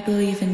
I believe in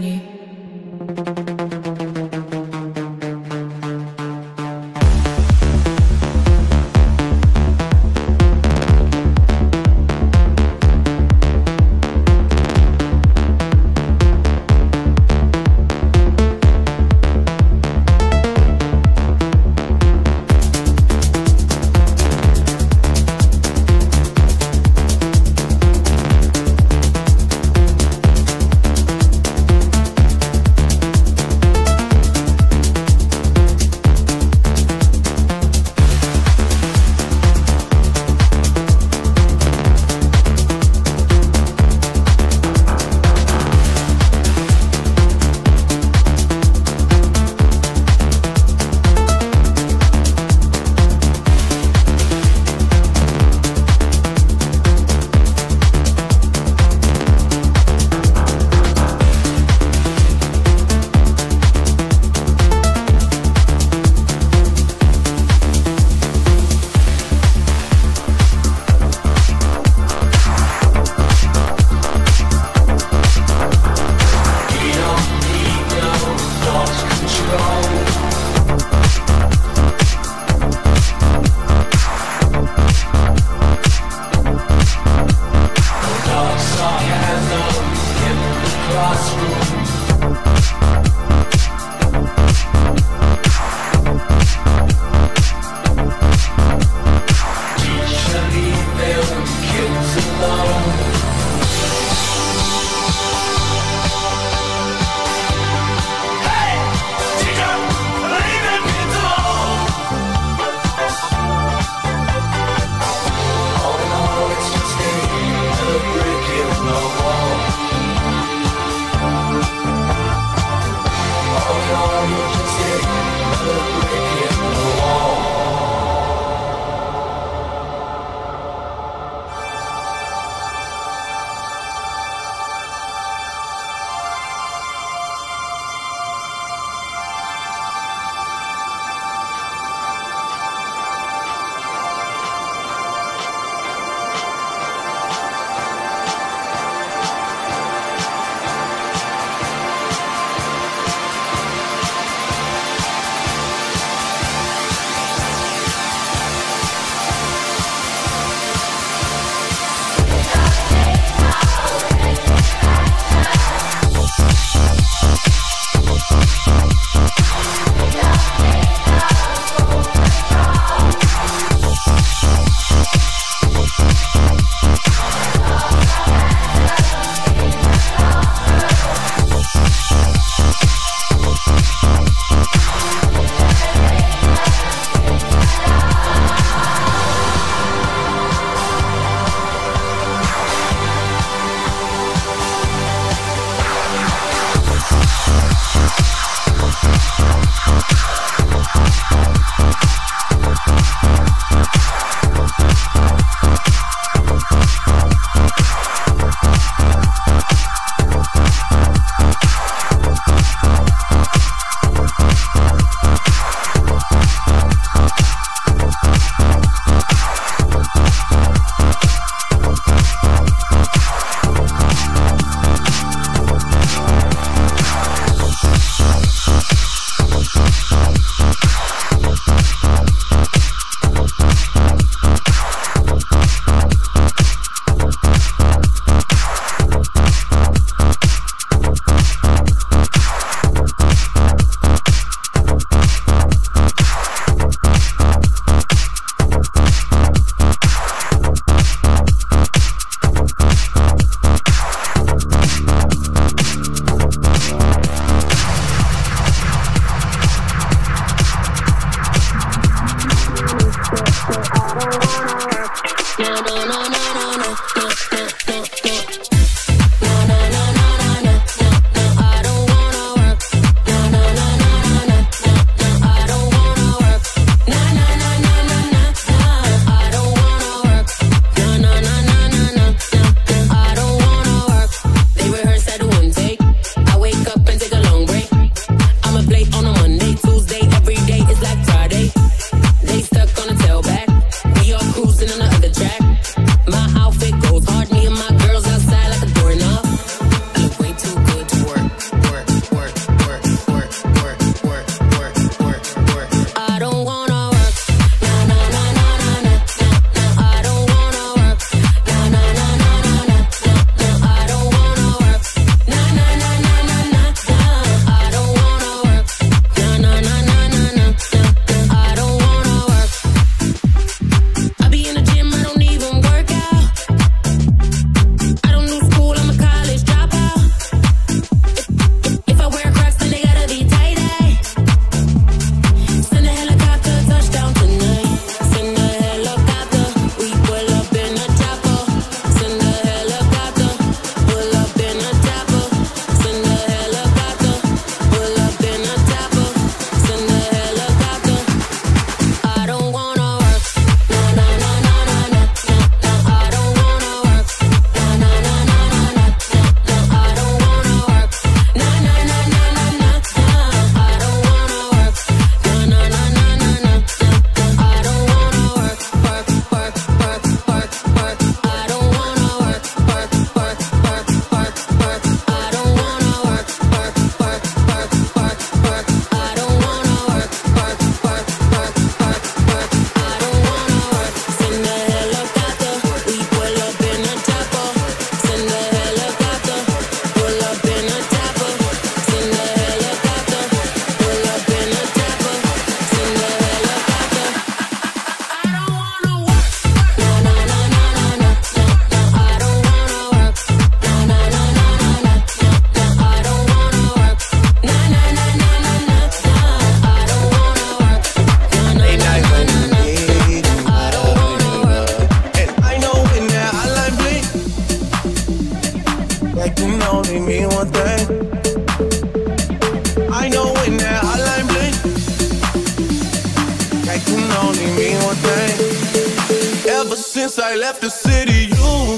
left the city, you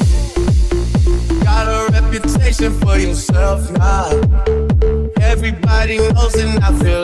got a reputation for yourself now. Everybody knows and I feel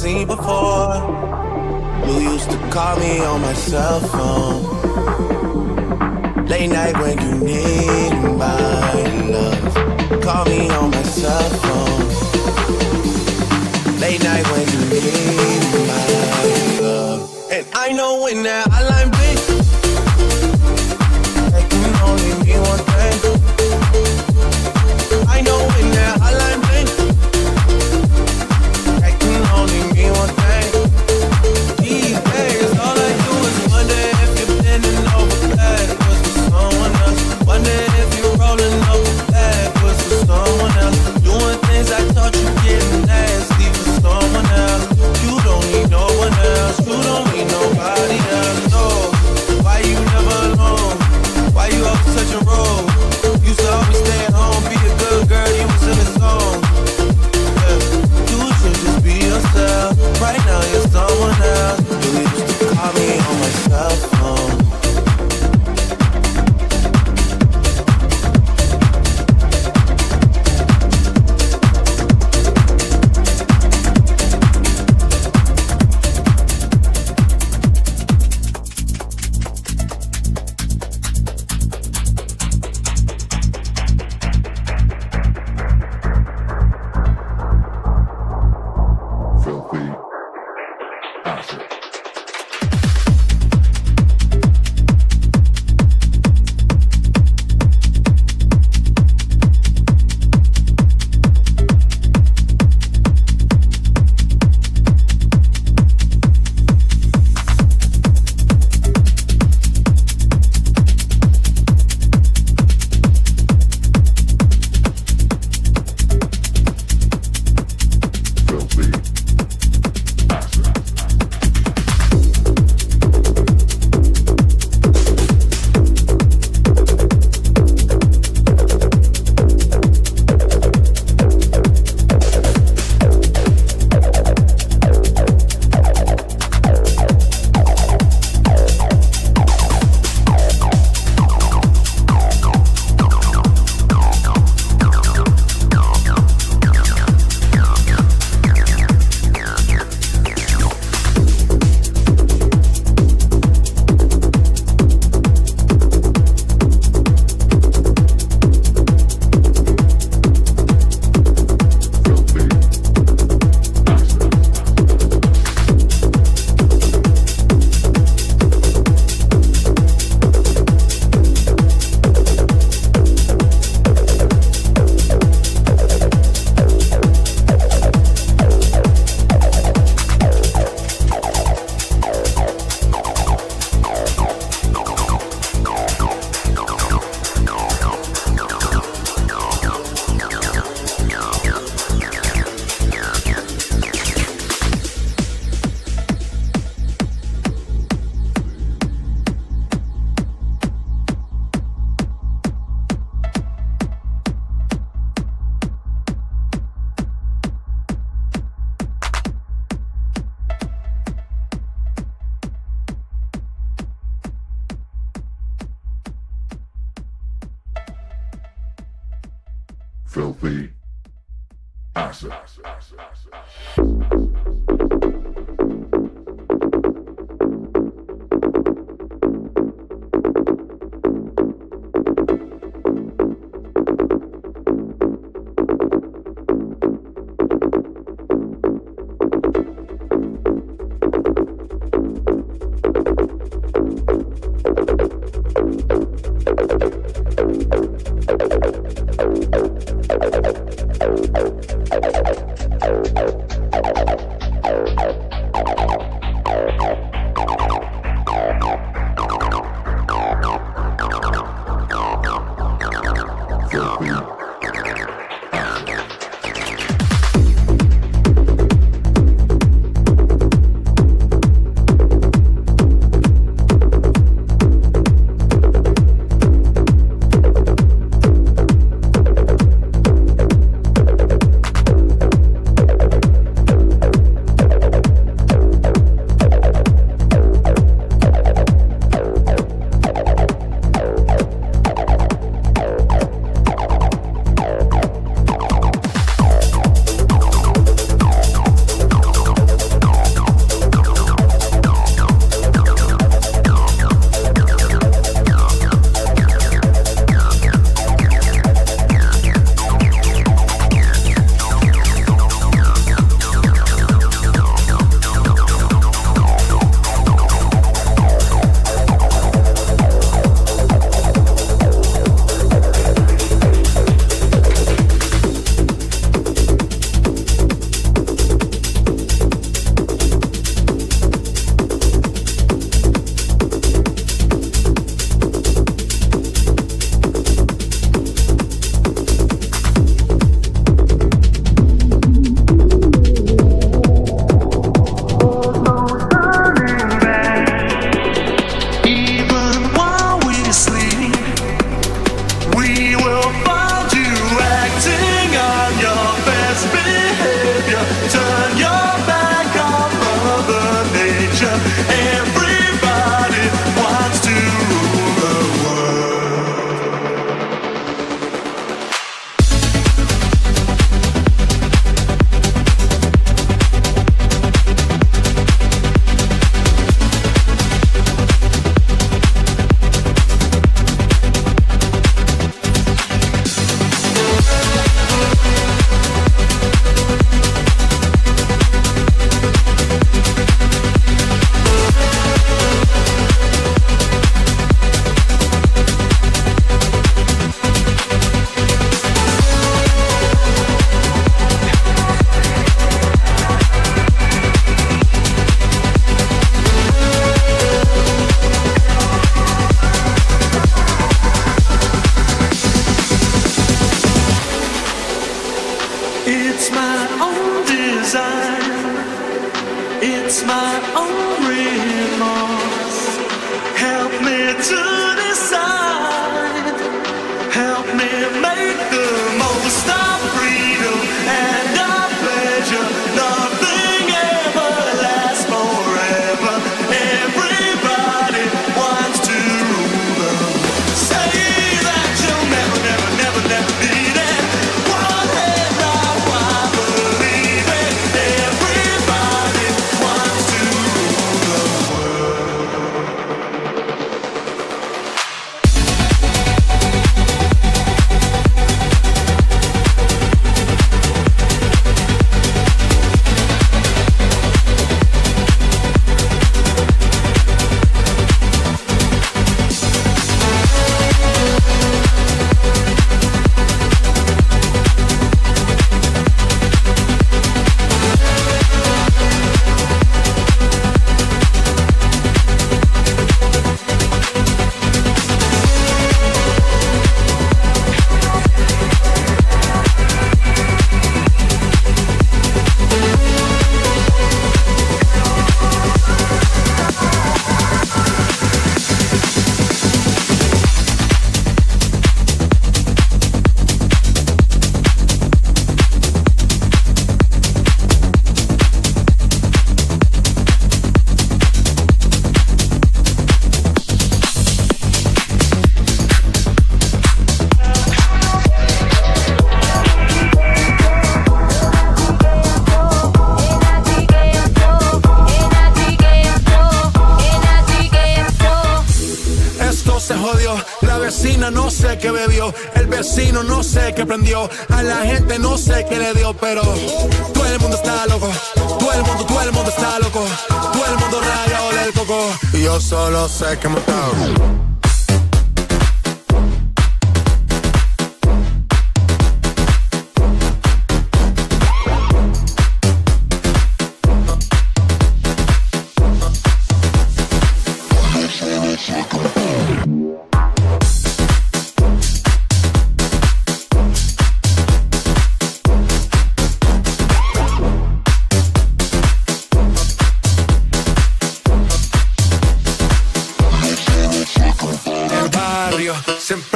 seen before. You used to call me on my cell phone. Late night when you need my love. Call me on my cell phone. Late night when you need my love. And I know when that hotline bling,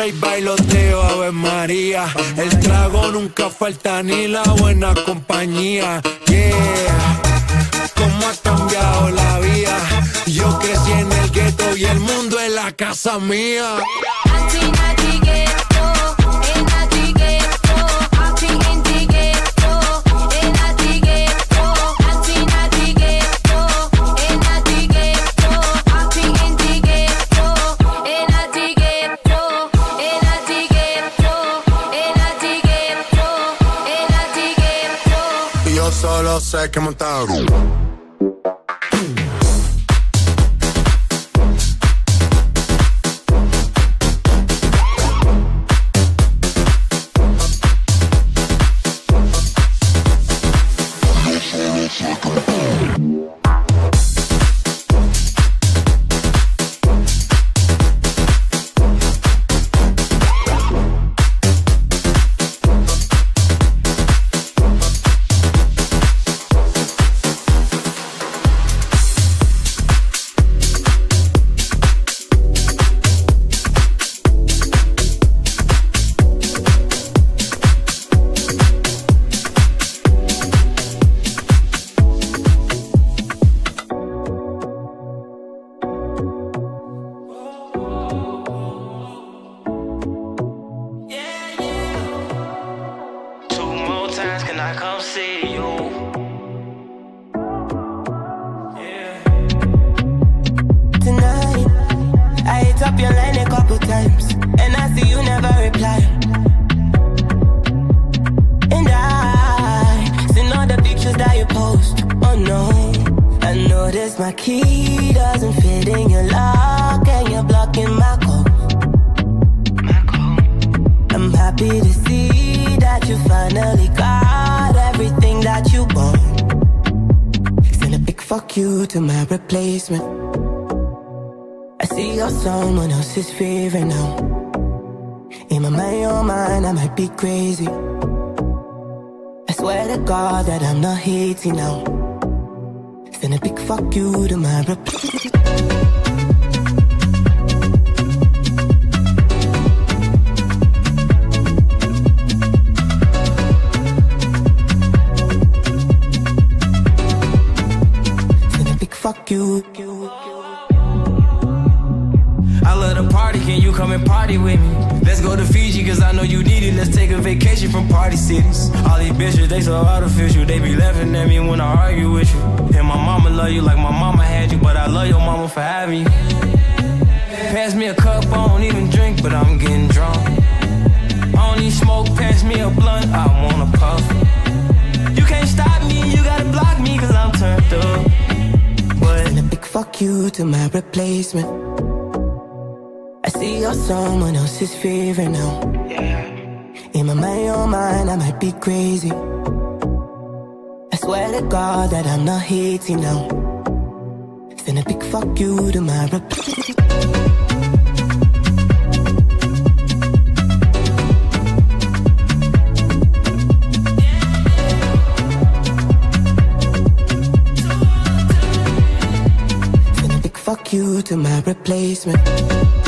y bailoteo, Ave María. El trago nunca falta ni la buena compañía. Yeah, cómo ha cambiado la vida. Yo crecí en el gueto y el mundo es la casa mía. Al second, I'm through. someone else's favorite now. In my mind, your mind, I might be crazy. I swear to God that I'm not hating now. Send a big fuck you to my rep. fuck you. you to the party, can you come and party with me? Let's go to Fiji, cause I know you need it. Let's take a vacation from party cities. All these bitches, they so artificial. They be laughing at me when I argue with you. And my mama love you like my mama had you, but I love your mama for having you. Pass me a cup, I don't even drink, but I'm getting drunk. I don't need smoke, pass me a blunt, I wanna puff. You can't stop me, you gotta block me, cause I'm turned up. But. And a big fuck you to my replacement. I see you're someone else's favorite now. Yeah. In my mind, mind, I might be crazy. I swear to God that I'm not hating now. Send a big fuck you to my reply. you to my replacement.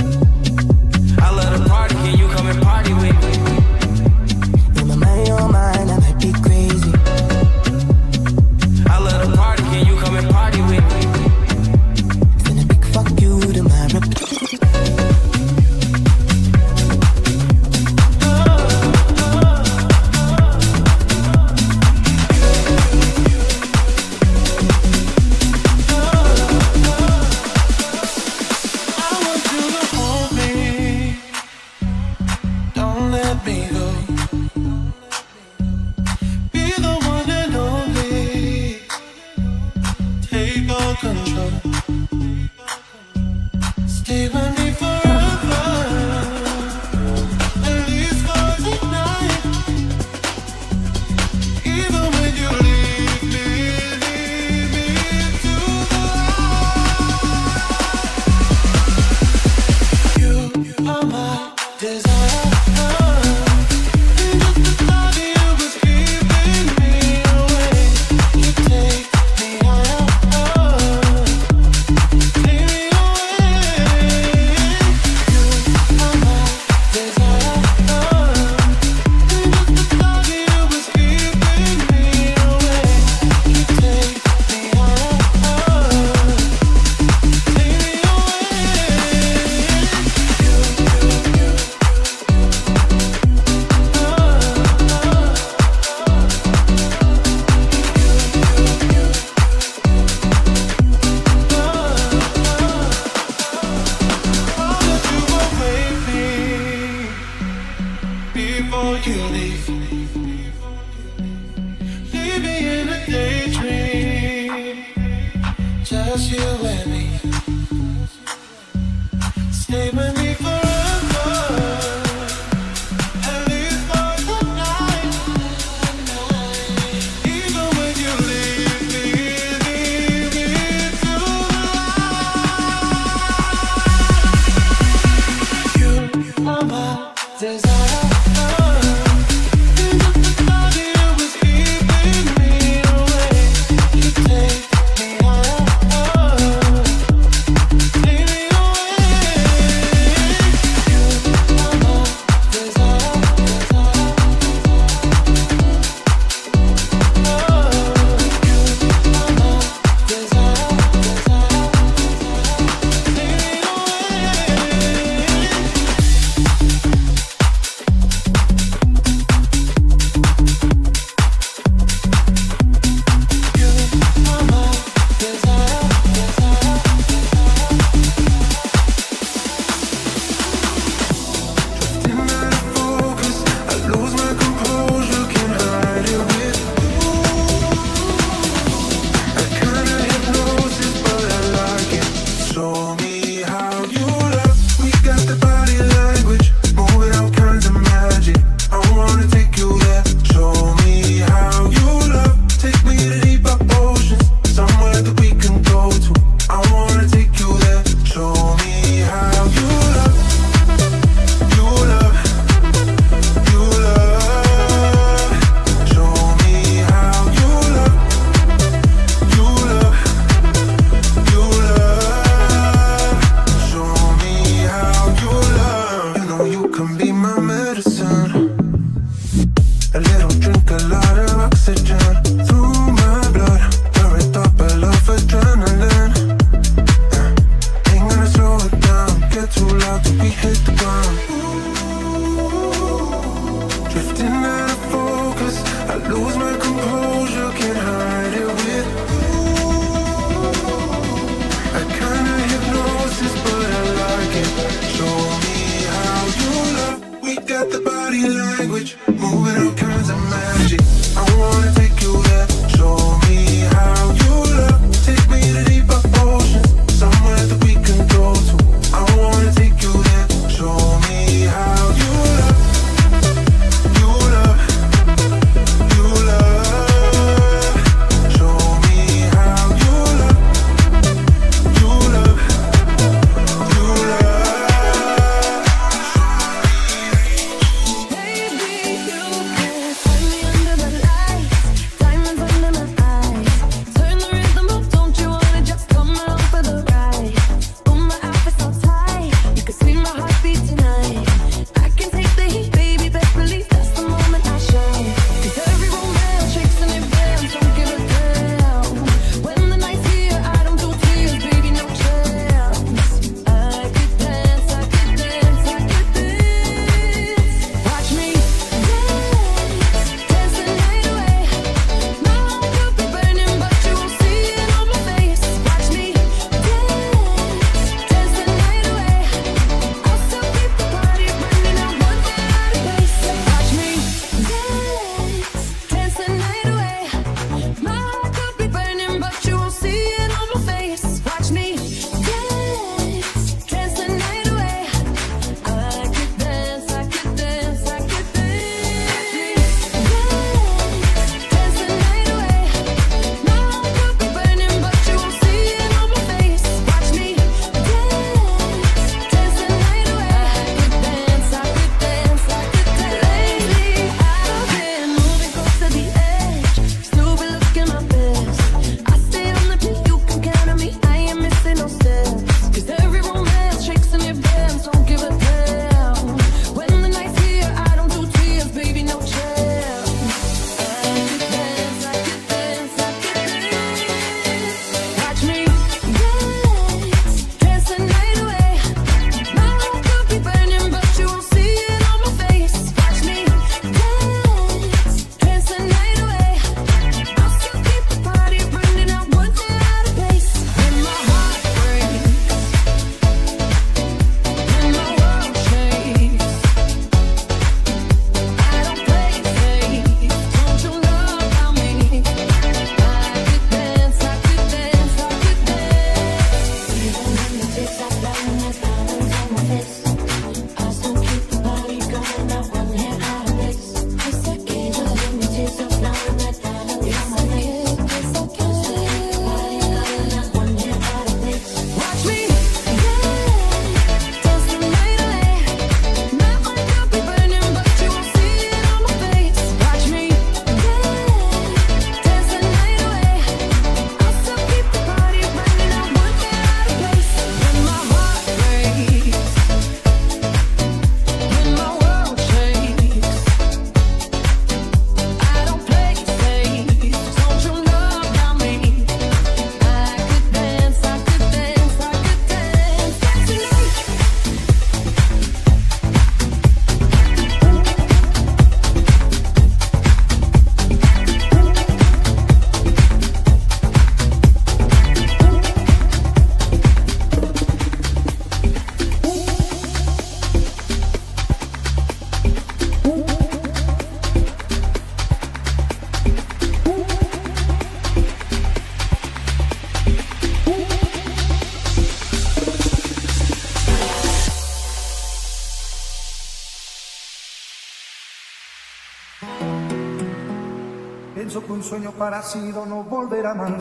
desaparecido no volverá más.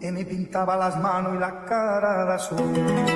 Y me pintaba las manos y la cara de azul.